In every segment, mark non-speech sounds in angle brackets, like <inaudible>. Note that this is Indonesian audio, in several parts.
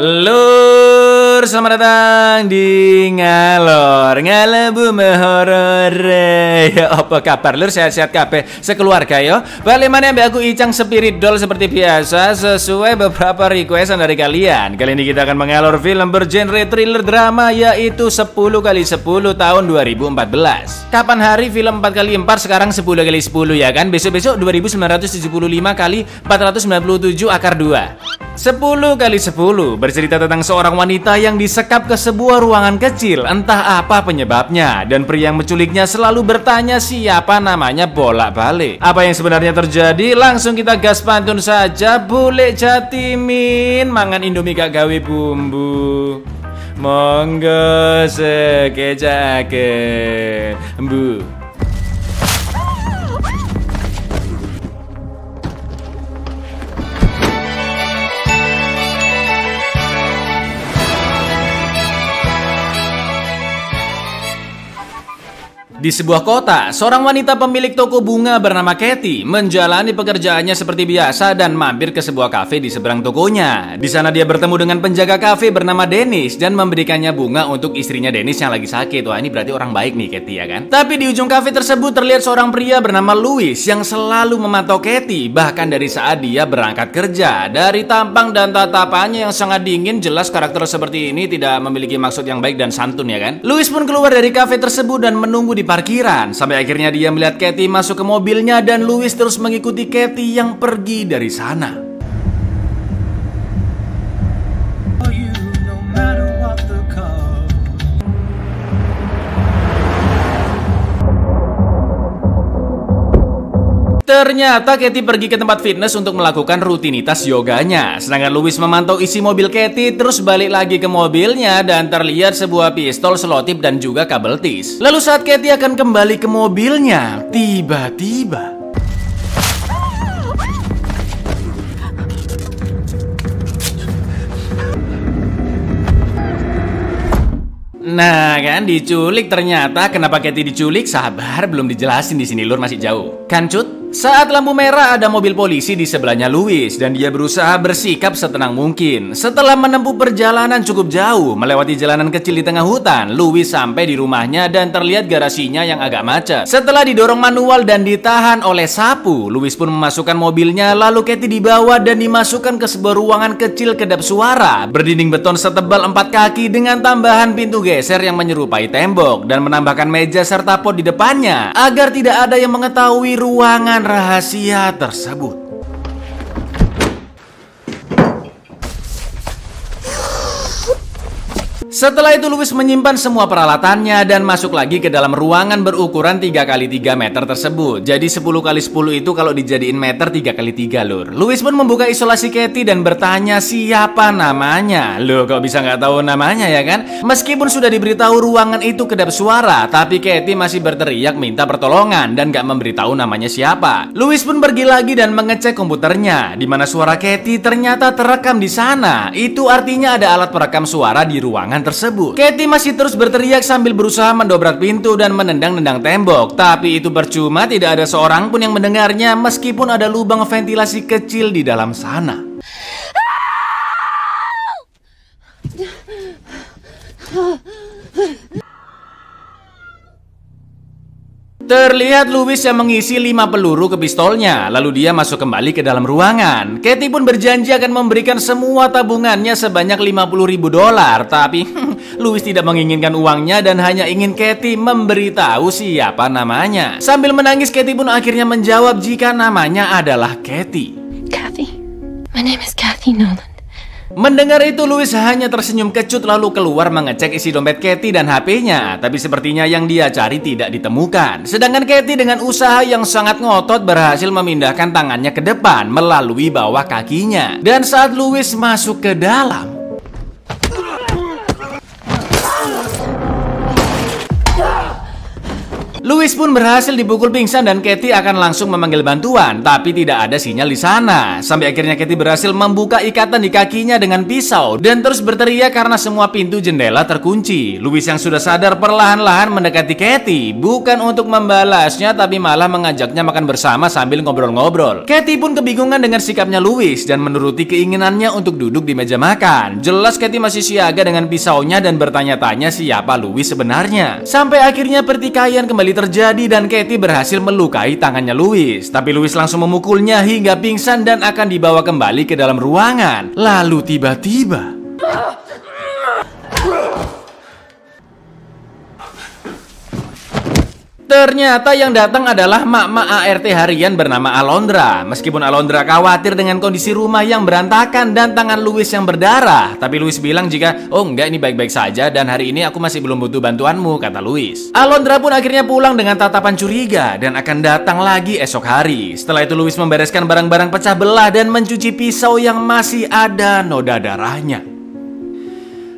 Love. Lur, selamat datang di Ngalor. Ngalebu Mehorore Ya apa kabar? Lur, sehat-sehat kabeh Sekeluarga yo. Balik mana ambil aku Icang Spirit Doll seperti biasa Sesuai beberapa requestan dari kalian. Kali ini kita akan mengalor film bergenre thriller drama Yaitu 10 kali 10 tahun 2014 Kapan hari film 4 kali 4 sekarang 10 kali 10 ya kan? Besok-besok 2975 kali 497 akar 2 10 kali 10 bercerita tentang seorang wanita yang disekap ke sebuah ruangan kecil entah apa penyebabnya dan pria yang menculiknya selalu bertanya siapa namanya bolak-balik. Apa yang sebenarnya terjadi? Langsung kita gas pantun saja. Bule jatimin mangan indomie gak gawe bumbu. Monggo sekejake Bu. Di sebuah kota, seorang wanita pemilik toko bunga bernama Kathy menjalani pekerjaannya seperti biasa dan mampir ke sebuah kafe di seberang tokonya. Di sana dia bertemu dengan penjaga kafe bernama Dennis dan memberikannya bunga untuk istrinya Dennis yang lagi sakit. Wah, ini berarti orang baik nih Kathy ya kan? Tapi di ujung kafe tersebut terlihat seorang pria bernama Louis yang selalu memantau Kathy bahkan dari saat dia berangkat kerja. Dari tampang dan tatapannya yang sangat dingin, jelas karakter seperti ini tidak memiliki maksud yang baik dan santun ya kan? Louis pun keluar dari kafe tersebut dan menunggu di parkiran sampai akhirnya dia melihat Kathy masuk ke mobilnya dan Louis terus mengikuti Kathy yang pergi dari sana. Ternyata Katy pergi ke tempat fitness untuk melakukan rutinitas yoganya. Sedangkan Louis memantau isi mobil Katy terus balik lagi ke mobilnya dan terlihat sebuah pistol selotip dan juga kabel tis. Lalu saat Katy akan kembali ke mobilnya, tiba-tiba Nah kan diculik ternyata kenapa Katy diculik sabar belum dijelasin di sini lur masih jauh. Kan cut? Saat lampu merah ada mobil polisi di sebelahnya Louis dan dia berusaha bersikap setenang mungkin. Setelah menempuh perjalanan cukup jauh melewati jalanan kecil di tengah hutan, Louis sampai di rumahnya dan terlihat garasinya yang agak macet. Setelah didorong manual dan ditahan oleh sapu, Louis pun memasukkan mobilnya lalu Katy dibawa dan dimasukkan ke sebuah ruangan kecil kedap suara berdinding beton setebal empat kaki dengan tambahan pintu geser yang menyerupai tembok dan menambahkan meja serta pot di depannya agar tidak ada yang mengetahui ruangan rahasia tersebut. Setelah itu Louis menyimpan semua peralatannya dan masuk lagi ke dalam ruangan berukuran 3 kali 3 meter tersebut. Jadi 10 kali 10 itu kalau dijadiin meter 3 kali 3 lur. Louis pun membuka isolasi Katy dan bertanya siapa namanya. Loh kok bisa nggak tahu namanya ya kan? Meskipun sudah diberitahu ruangan itu kedap suara, tapi Katy masih berteriak minta pertolongan dan nggak memberitahu namanya siapa. Louis pun pergi lagi dan mengecek komputernya, di mana suara Katy ternyata terekam di sana. Itu artinya ada alat perekam suara di ruangan tersebut. Katy masih terus berteriak sambil berusaha mendobrak pintu dan menendang-nendang tembok. Tapi itu percuma, tidak ada seorang pun yang mendengarnya meskipun ada lubang ventilasi kecil di dalam sana. Terlihat Louis yang mengisi 5 peluru ke pistolnya, lalu dia masuk kembali ke dalam ruangan. Katy pun berjanji akan memberikan semua tabungannya sebanyak 50 ribu dolar, tapi <laughs> Louis tidak menginginkan uangnya dan hanya ingin Katy memberitahu siapa namanya. Sambil menangis, Katy pun akhirnya menjawab jika namanya adalah Katy. Kathy. My name is Kathy Nolan. Mendengar itu Louis hanya tersenyum kecut lalu keluar mengecek isi dompet Katy dan HP-nya Tapi sepertinya yang dia cari tidak ditemukan. Sedangkan Katy dengan usaha yang sangat ngotot berhasil memindahkan tangannya ke depan melalui bawah kakinya. Dan saat Louis masuk ke dalam Louis pun berhasil dipukul pingsan dan Katie akan langsung memanggil bantuan, tapi tidak ada sinyal di sana. Sampai akhirnya Katie berhasil membuka ikatan di kakinya dengan pisau dan terus berteriak karena semua pintu jendela terkunci. Louis yang sudah sadar perlahan-lahan mendekati Katie, bukan untuk membalasnya tapi malah mengajaknya makan bersama sambil ngobrol-ngobrol. Katie pun kebingungan dengan sikapnya Louis dan menuruti keinginannya untuk duduk di meja makan. Jelas Katie masih siaga dengan pisaunya dan bertanya-tanya siapa Louis sebenarnya. Sampai akhirnya pertikaian kembali terjadi dan Katie berhasil melukai tangannya Louis. Tapi Louis langsung memukulnya hingga pingsan dan akan dibawa kembali ke dalam ruangan. Lalu tiba-tiba... Ternyata yang datang adalah mak-mak ART harian bernama Alondra. Meskipun Alondra khawatir dengan kondisi rumah yang berantakan dan tangan Louis yang berdarah, tapi Louis bilang jika, oh enggak ini baik-baik saja dan hari ini aku masih belum butuh bantuanmu, kata Louis. Alondra pun akhirnya pulang dengan tatapan curiga dan akan datang lagi esok hari. Setelah itu Louis membereskan barang-barang pecah belah dan mencuci pisau yang masih ada noda darahnya.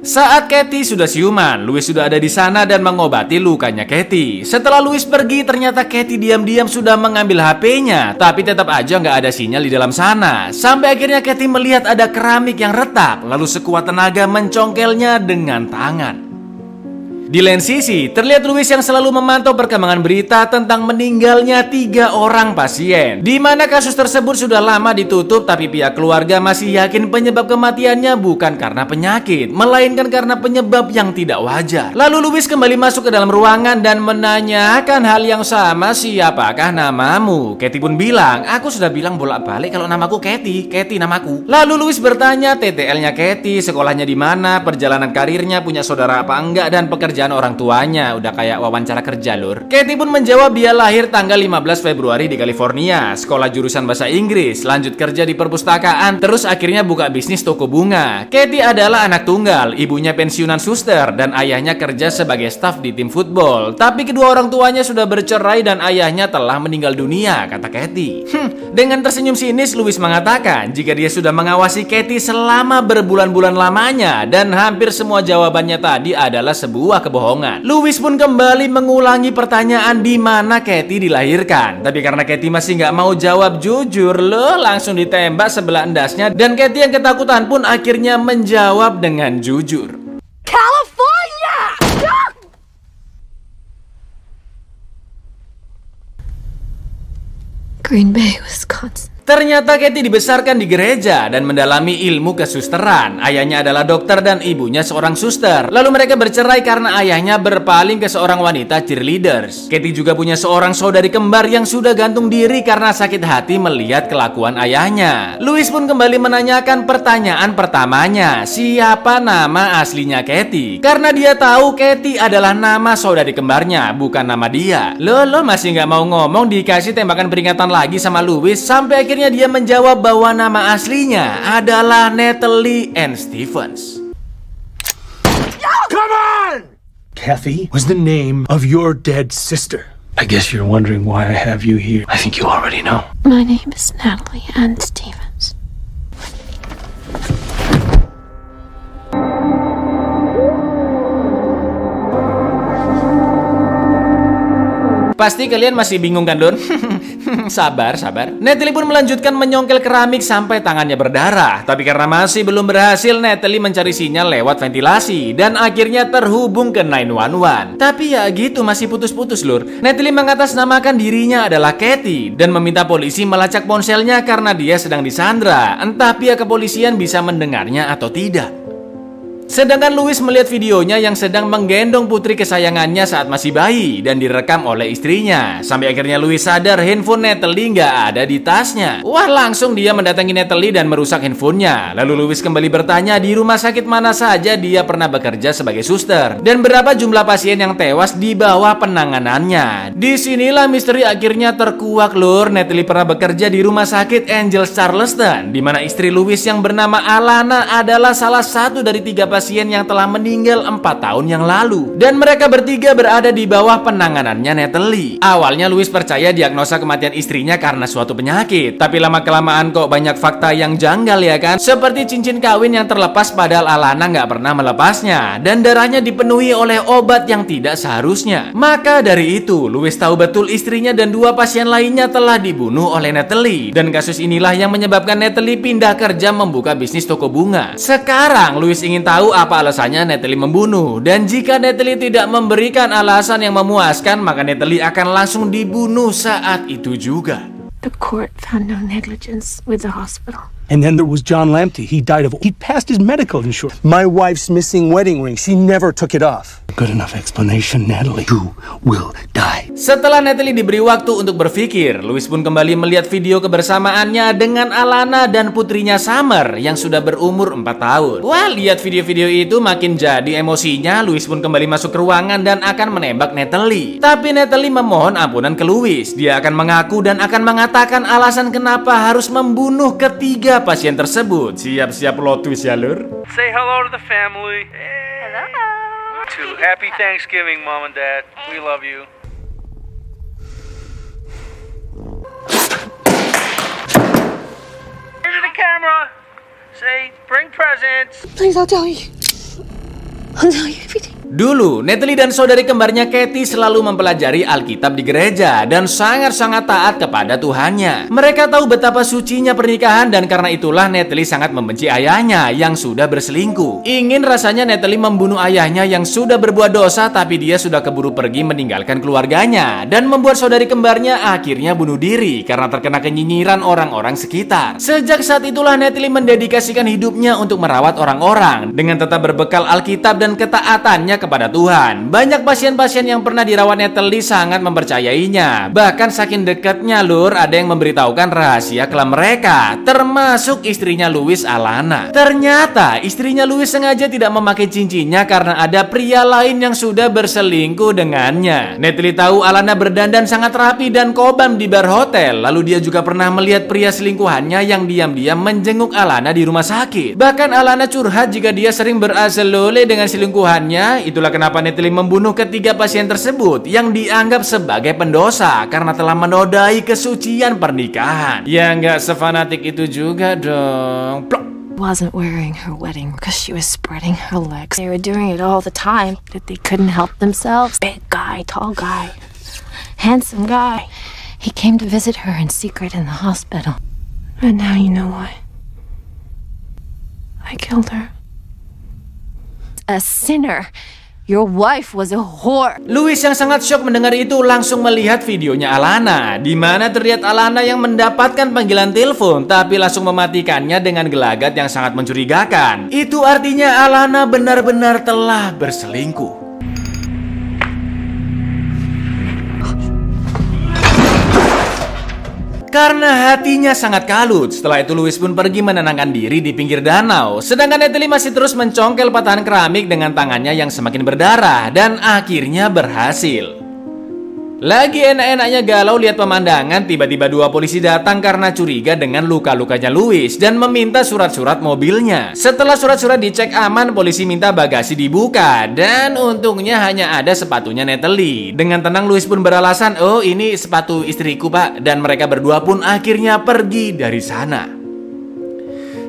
Saat Katie sudah siuman, Louis sudah ada di sana dan mengobati lukanya Katie. Setelah Louis pergi, ternyata Katie diam-diam sudah mengambil HP-nya, tapi tetap aja nggak ada sinyal di dalam sana. Sampai akhirnya Katie melihat ada keramik yang retak, lalu sekuat tenaga mencongkelnya dengan tangan. Di lain sisi, terlihat Louis yang selalu memantau perkembangan berita tentang meninggalnya tiga orang pasien. Di mana kasus tersebut sudah lama ditutup, tapi pihak keluarga masih yakin penyebab kematiannya bukan karena penyakit, melainkan karena penyebab yang tidak wajar. Lalu Louis kembali masuk ke dalam ruangan dan menanyakan hal yang sama, siapakah namamu? Katie pun bilang, aku sudah bilang bolak-balik kalau namaku Katie, Katie namaku. Lalu Louis bertanya TTL-nya Katie, sekolahnya di mana, perjalanan karirnya, punya saudara apa enggak, dan pekerjaan pekerjaan orang tuanya Udah kayak wawancara kerja lur. Katie pun menjawab dia lahir tanggal 15 Februari di California Sekolah jurusan bahasa Inggris Lanjut kerja di perpustakaan Terus akhirnya buka bisnis toko bunga. Katie adalah anak tunggal Ibunya pensiunan suster Dan ayahnya kerja sebagai staf di tim football. Tapi kedua orang tuanya sudah bercerai Dan ayahnya telah meninggal dunia Kata Katie. Hmm, Dengan tersenyum sinis Louis mengatakan Jika dia sudah mengawasi Katie selama berbulan-bulan lamanya Dan hampir semua jawabannya tadi adalah sebuah kebohongan. Louis pun kembali mengulangi pertanyaan di mana Katie dilahirkan. Tapi karena Katie masih nggak mau jawab jujur, lo langsung ditembak sebelah endasnya dan Katie yang ketakutan pun akhirnya menjawab dengan jujur. California! Green Bay, Wisconsin. Ternyata Katie dibesarkan di gereja dan mendalami ilmu kesusteran. Ayahnya adalah dokter dan ibunya seorang suster. Lalu mereka bercerai karena ayahnya berpaling ke seorang wanita cheerleaders. Katie juga punya seorang saudari kembar yang sudah gantung diri karena sakit hati melihat kelakuan ayahnya. Louis pun kembali menanyakan pertanyaan pertamanya, siapa nama aslinya Katie? Karena dia tahu Katie adalah nama saudari kembarnya, bukan nama dia. Lo, lo masih nggak mau ngomong dikasih tembakan peringatan lagi sama Louis sampai akhirnya dia menjawab bahwa nama aslinya adalah Natalie Ann Stevens. Come on! Kathy was the name of your dead sister. I guess you're wondering why I have you here. I think you already know. My name is Natalie Ann Stevens. Pasti kalian masih bingung kan Don? <laughs> sabar, sabar. Natalie pun melanjutkan menyongkel keramik sampai tangannya berdarah. Tapi karena masih belum berhasil, Natalie mencari sinyal lewat ventilasi dan akhirnya terhubung ke 911. Tapi ya gitu masih putus-putus lur. Natalie mengatasnamakan dirinya adalah Katie dan meminta polisi melacak ponselnya karena dia sedang disandra. Entah pihak kepolisian bisa mendengarnya atau tidak. Sedangkan Louis melihat videonya yang sedang menggendong putri kesayangannya saat masih bayi dan direkam oleh istrinya. Sampai akhirnya Louis sadar handphone Natalie nggak ada di tasnya. Wah langsung dia mendatangi Natalie dan merusak handphonenya. Lalu Louis kembali bertanya di rumah sakit mana saja dia pernah bekerja sebagai suster dan berapa jumlah pasien yang tewas di bawah penanganannya. Di sinilah misteri akhirnya terkuak lur. Natalie pernah bekerja di rumah sakit Angel Charleston, di mana istri Louis yang bernama Alana adalah salah satu dari tiga pasien pasien yang telah meninggal 4 tahun yang lalu. Dan mereka bertiga berada di bawah penanganannya Natalie. Awalnya Louis percaya diagnosa kematian istrinya karena suatu penyakit. Tapi lama-kelamaan kok banyak fakta yang janggal ya kan? Seperti cincin kawin yang terlepas padahal Alana nggak pernah melepasnya. Dan darahnya dipenuhi oleh obat yang tidak seharusnya. Maka dari itu, Louis tahu betul istrinya dan dua pasien lainnya telah dibunuh oleh Natalie. Dan kasus inilah yang menyebabkan Natalie pindah kerja membuka bisnis toko bunga. Sekarang Louis ingin tahu apa alasannya Natalie membunuh dan jika Natalie tidak memberikan alasan yang memuaskan maka Natalie akan langsung dibunuh saat itu juga. The court found no negligence with the hospital. And then there was John Lamptey. He died of. He passed his medical insurance. My wife's missing wedding ring. She never took it off. Good enough explanation, Natalie. You will die. Setelah Natalie diberi waktu untuk berpikir, Louis pun kembali melihat video kebersamaannya dengan Alana dan putrinya Summer yang sudah berumur 4 tahun. Wah, lihat video-video itu makin jadi emosinya, Louis pun kembali masuk ke ruangan dan akan menembak Natalie. Tapi Natalie memohon ampunan ke Louis. Dia akan mengaku dan akan mengatakan alasan kenapa harus membunuh ketiga pasien tersebut. Siap-siap plot twist ya, Lur. Say hello to the family. Hello. To happy Thanksgiving, Mom and Dad. We love you. Here's the camera. Say, bring presents. Please, I'll tell you. I'll tell you everything. Dulu, Natalie dan saudari kembarnya Katie selalu mempelajari Alkitab di gereja dan sangat-sangat taat kepada Tuhannya. Mereka tahu betapa sucinya pernikahan dan karena itulah Natalie sangat membenci ayahnya yang sudah berselingkuh. Ingin rasanya Natalie membunuh ayahnya yang sudah berbuat dosa tapi dia sudah keburu pergi meninggalkan keluarganya dan membuat saudari kembarnya akhirnya bunuh diri karena terkena kenyinyiran orang-orang sekitar. Sejak saat itulah Natalie mendedikasikan hidupnya untuk merawat orang-orang dengan tetap berbekal Alkitab dan ketaatannya kepada Tuhan. Banyak pasien-pasien yang pernah dirawat Natalie sangat mempercayainya. Bahkan saking dekatnya Lur, ada yang memberitahukan rahasia kelam mereka, termasuk istrinya Louis Alana. Ternyata istrinya Louis sengaja tidak memakai cincinnya karena ada pria lain yang sudah berselingkuh dengannya. Natalie tahu Alana berdandan sangat rapi dan kobam di bar hotel. Lalu dia juga pernah melihat pria selingkuhannya yang diam-diam menjenguk Alana di rumah sakit. Bahkan Alana curhat jika dia sering berasal-lole dengan selingkuhannya. Itulah kenapa Natalie membunuh ketiga pasien tersebut yang dianggap sebagai pendosa karena telah menodai kesucian pernikahan. Ya nggak sefanatik itu juga dong. Plok. Wasn't wearing her wedding because she was spreading her legs. They were doing it all the time, but they couldn't help themselves. Big guy, tall guy, handsome guy. He came to visit her in secret in the hospital. And now you know why. I killed her. A sinner. Your wife was a whore. Louis yang sangat shock mendengar itu langsung melihat videonya Alana, di mana terlihat Alana yang mendapatkan panggilan telepon tapi langsung mematikannya dengan gelagat yang sangat mencurigakan. Itu artinya Alana benar-benar telah berselingkuh. Karena hatinya sangat kalut, setelah itu Louis pun pergi menenangkan diri di pinggir danau. Sedangkan Natalie masih terus mencongkel patahan keramik dengan tangannya yang semakin berdarah dan akhirnya berhasil. Lagi enak-enaknya galau lihat pemandangan, tiba-tiba dua polisi datang karena curiga dengan luka-lukanya Louis dan meminta surat-surat mobilnya. Setelah surat-surat dicek aman, polisi minta bagasi dibuka dan untungnya hanya ada sepatunya Natalie. Dengan tenang Louis pun beralasan, "Oh, ini sepatu istriku, Pak." Dan mereka berdua pun akhirnya pergi dari sana.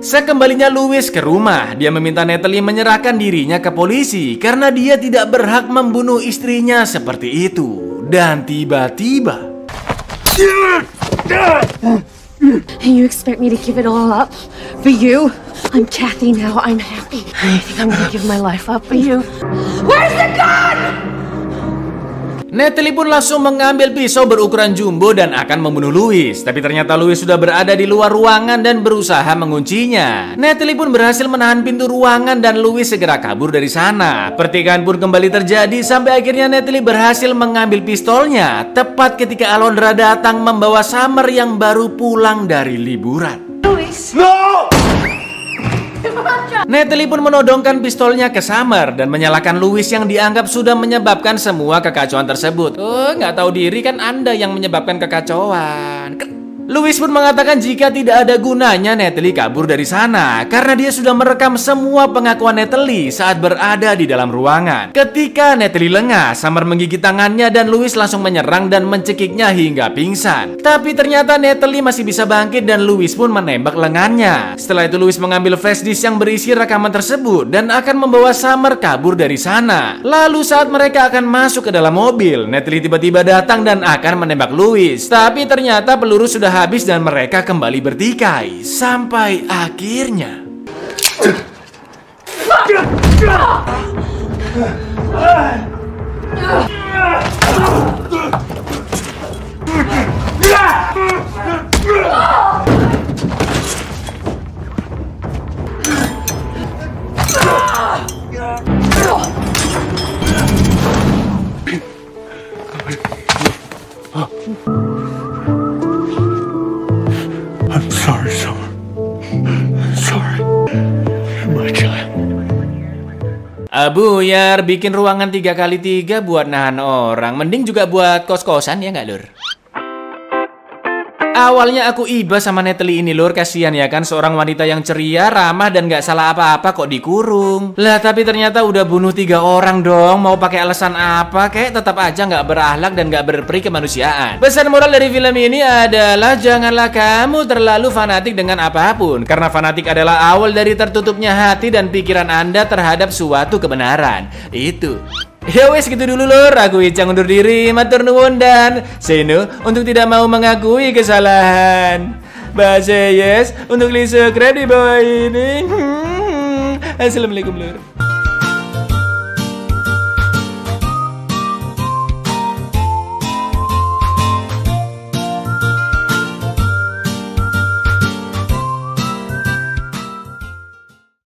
Sekembalinya Louis ke rumah, dia meminta Natalie menyerahkan dirinya ke polisi karena dia tidak berhak membunuh istrinya seperti itu. Dan tiba-tiba And you expect me to give it all up for you? I'm Kathy now. I'm happy. I think I'm gonna give my life up for you. Where's the gun? Natalie pun langsung mengambil pisau berukuran jumbo dan akan membunuh Louis. Tapi ternyata Louis sudah berada di luar ruangan dan berusaha menguncinya. Natalie pun berhasil menahan pintu ruangan dan Louis segera kabur dari sana. Pertikaian pun kembali terjadi sampai akhirnya Natalie berhasil mengambil pistolnya. Tepat ketika Alondra datang membawa Summer yang baru pulang dari liburan. Natalie pun menodongkan pistolnya ke Summer dan menyalahkan Louis yang dianggap sudah menyebabkan semua kekacauan tersebut. Oh, nggak tahu diri kan Anda yang menyebabkan kekacauan. Louis pun mengatakan jika tidak ada gunanya Natalie kabur dari sana karena dia sudah merekam semua pengakuan Natalie saat berada di dalam ruangan. Ketika Natalie lengah, Summer menggigit tangannya dan Louis langsung menyerang dan mencekiknya hingga pingsan. Tapi ternyata Natalie masih bisa bangkit dan Louis pun menembak lengannya. Setelah itu Louis mengambil flash disk yang berisi rekaman tersebut dan akan membawa Summer kabur dari sana. Lalu saat mereka akan masuk ke dalam mobil, Natalie tiba-tiba datang dan akan menembak Louis. Tapi ternyata peluru sudah habis dan mereka kembali bertikai sampai akhirnya. I'm Abu Yar bikin ruangan tiga kali tiga buat nahan orang. Mending juga buat kos-kosan ya nggak lur? Awalnya aku iba sama Natalie ini lur. Kasian ya kan seorang wanita yang ceria, ramah dan gak salah apa-apa kok dikurung. Lah tapi ternyata udah bunuh tiga orang dong. Mau pakai alasan apa kayak tetap aja gak berakhlak dan gak berperi kemanusiaan. Pesan moral dari film ini adalah Janganlah kamu terlalu fanatik dengan apa pun Karena fanatik adalah awal dari tertutupnya hati dan pikiran anda terhadap suatu kebenaran. Itu Ya wes gitu dulu lur, aku Icang undur diri, matur nuwun dan Seno untuk tidak mau mengakui kesalahan. Bahasa yes untuk di bawah ini. <laughs> Assalamualaikum lur.